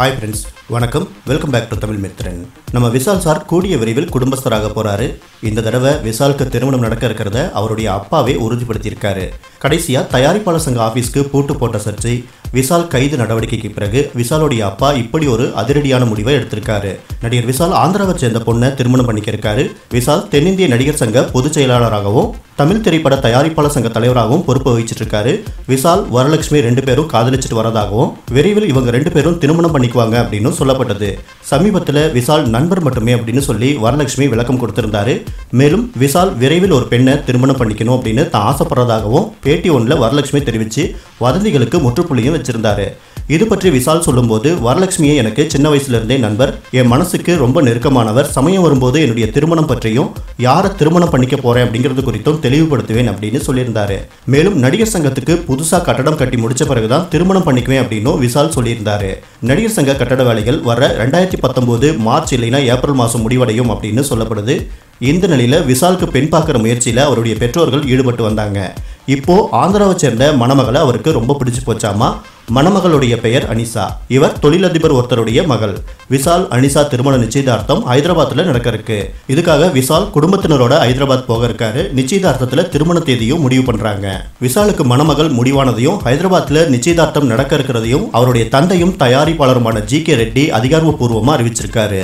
Hi friends வணக்கம். Welcome back to Tamil Mithran நம்ம Vishal sir கூடிய விரைவில் குடும்பஸ்தராக போறாரு. இந்த தடவை விசாலுக்கு திருமணம் நடக்க இருக்கிறத அவருடைய அப்பாவே உறுதிப்படுத்தியிருக்காரு. கடைசியாக தயாரிப்பாளர் சங்க ஆஃபீஸ்க்கு பூட்டு போட்ட சர்ச்சை விஷால் கைது நடவடிக்கைக்கு பிறகு விசாலுடைய அப்பா இப்படி ஒரு அதிரடியான முடிவை எடுத்திருக்காரு. நடிகர் விஷால் ஆந்திராவை சேர்ந்த பொண்ணை திருமணம் பண்ணிக்கிருக்காரு விஷால் தென்னிந்திய நடிகர் சங்க பொதுச் செயலாளராகவும் தமிழ் திரைப்பட தயாரிப்பாளர் சங்க தலைவராகவும் பொறுப்பு வகிச்சிட்டு இருக்காரு. விஷால் வரலட்சுமி ரெண்டு பேரும் காதலிச்சிட்டு வரதாகவும் விரைவில் இவங்க ரெண்டு பேரும் திருமணம் பண்ணிக்குவாங்க அப்படின்னு சொல்லப்பட்டது. சமீபத்தில் விஷால் நண்பர் மட்டுமே அப்படின்னு சொல்லி வரலட்சுமி விளக்கம் கொடுத்திருந்தாரு. மேலும் விஷால் விரைவில் ஒரு பெண்ணை திருமணம் பண்ணிக்கணும் அப்படின்னு தான் ஆசைப்படுறதாகவும் பேட்டி ஒன்றில் வரலட்சுமி தெரிவித்து வதந்திகளுக்கு முற்றுப்புள்ளியும் வச்சிருந்தாரு. இது பற்றி விஷால் சொல்லும்போது வரலட்சுமியை எனக்கு சின்ன வயசுலேருந்தே நண்பர். என் மனசுக்கு ரொம்ப நெருக்கமானவர். சமயம் வரும்போது என்னுடைய திருமணம் பற்றியும் யாரை திருமணம் பண்ணிக்க போகிறேன் அப்படிங்கிறது குறித்தும் தெளிவுபடுத்துவேன் அப்படின்னு சொல்லியிருந்தாரு. மேலும் நடிகர் சங்கத்துக்கு புதுசாக கட்டடம் கட்டி முடிச்ச பிறகுதான் திருமணம் பண்ணிக்குவேன் அப்படின்னும் விஷால் சொல்லியிருந்தாரு. நடிகர் சங்க கட்டட வேலைகள் வர ரெண்டாயிரத்தி பத்தொம்போது மார்ச் இல்லைன்னா ஏப்ரல் மாதம் முடிவடையும் அப்படின்னு சொல்லப்படுது. இந்த நிலையில் விசாலுக்கு பெண் பார்க்குற முயற்சியில் அவருடைய பெற்றோர்கள் ஈடுபட்டு வந்தாங்க. இப்போ ஆந்திராவை சேர்ந்த மணமகளை அவருக்கு ரொம்ப பிடிச்சு போச்சாமா? மணமகளுடைய பெயர் அனிசா. இவர் தொழிலதிபர் ஒருத்தருடைய மகள். விஷால் அனிசா திருமண நிச்சயதார்த்தம் ஹைதராபாத்தில் நடக்க இருக்கு இதுக்காக விஷால் குடும்பத்தினரோட ஹைதராபாத் போக இருக்காரு. நிச்சயதார்த்தத்தில் திருமண தேதியும் முடிவு பண்றாங்க. விஷாலுக்கு மணமகள் முடிவானதையும் ஹைதராபாத்தில் நிச்சயதார்த்தம் நடக்க இருக்கிறதையும் அவருடைய தந்தையும் தயாரிப்பாளருமான ஜி கே ரெட்டி அதிகாரப்பூர்வமாக அறிவிச்சிருக்காரு.